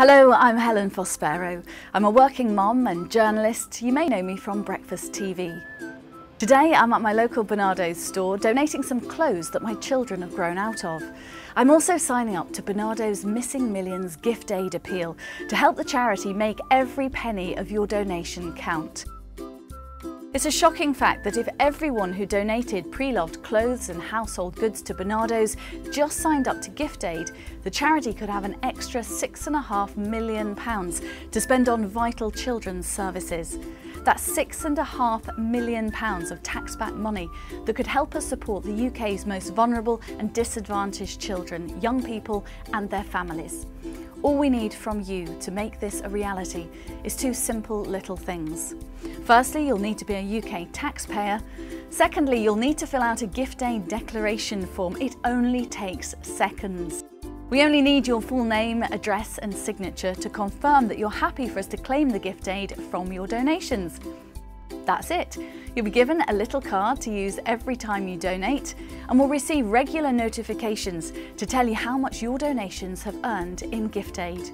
Hello, I'm Helen Fospero. I'm a working mom and journalist. You may know me from Breakfast TV. Today I'm at my local Barnardo's store donating some clothes that my children have grown out of. I'm also signing up to Barnardo's Missing Millions Gift Aid Appeal to help the charity make every penny of your donation count. It's a shocking fact that if everyone who donated pre-loved clothes and household goods to Barnardo's just signed up to Gift Aid, the charity could have an extra £6.5 million to spend on vital children's services. That's £6.5 million of tax-backed money that could help us support the UK's most vulnerable and disadvantaged children, young people and their families. All we need from you to make this a reality is two simple little things. Firstly, you'll need to be a UK taxpayer. Secondly, you'll need to fill out a gift aid declaration form. It only takes seconds. We only need your full name, address and signature to confirm that you're happy for us to claim the gift aid from your donations. That's it. You'll be given a little card to use every time you donate and will receive regular notifications to tell you how much your donations have earned in gift aid.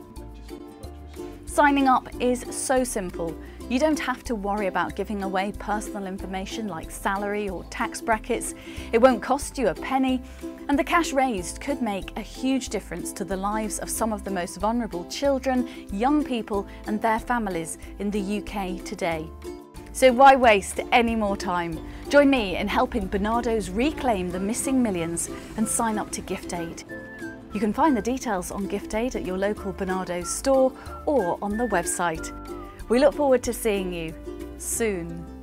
Signing up is so simple. You don't have to worry about giving away personal information like salary or tax brackets. It won't cost you a penny and the cash raised could make a huge difference to the lives of some of the most vulnerable children, young people and their families in the UK today. So why waste any more time? Join me in helping Barnardo's reclaim the missing millions and sign up to Gift Aid. You can find the details on Gift Aid at your local Barnardo's store or on the website. We look forward to seeing you soon.